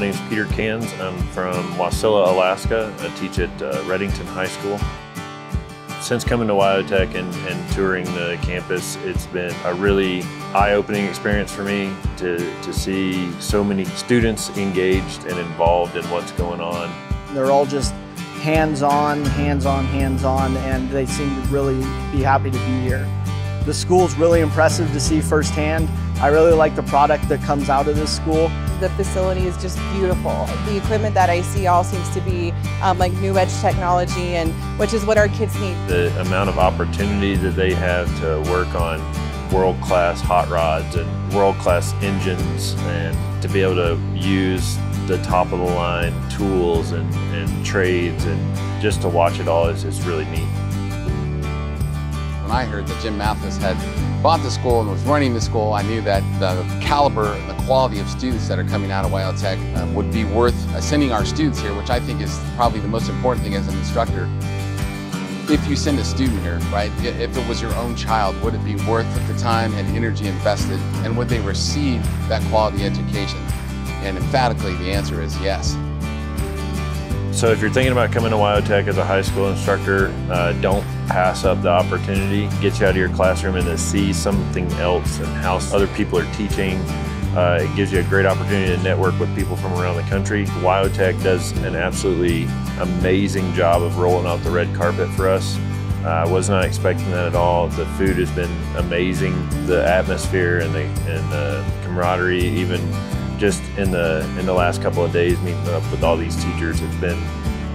name is Peter Cans. I'm from Wasilla, Alaska. I teach at uh, Redington High School. Since coming to WyoTech and, and touring the campus, it's been a really eye-opening experience for me to, to see so many students engaged and involved in what's going on. They're all just hands-on, hands-on, hands-on, and they seem to really be happy to be here. The school's really impressive to see firsthand. I really like the product that comes out of this school. The facility is just beautiful. The equipment that I see all seems to be um, like new edge technology, and which is what our kids need. The amount of opportunity that they have to work on world-class hot rods and world-class engines and to be able to use the top of the line tools and, and trades and just to watch it all is, is really neat. I heard that Jim Mathis had bought the school and was running the school, I knew that the caliber and the quality of students that are coming out of WyoTech um, would be worth sending our students here, which I think is probably the most important thing as an instructor. If you send a student here, right, if it was your own child, would it be worth the time and energy invested, and would they receive that quality education? And emphatically, the answer is yes. So if you're thinking about coming to WyoTech as a high school instructor, uh, don't pass up the opportunity. Get you out of your classroom and to see something else and how other people are teaching. Uh, it gives you a great opportunity to network with people from around the country. WyoTech does an absolutely amazing job of rolling out the red carpet for us. Uh, I was not expecting that at all. The food has been amazing. The atmosphere and the, and the camaraderie, even just in the in the last couple of days meeting up with all these teachers it's been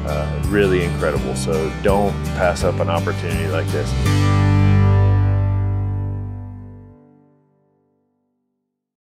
uh, really incredible. So don't pass up an opportunity like this